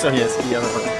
Sonia Ski, aber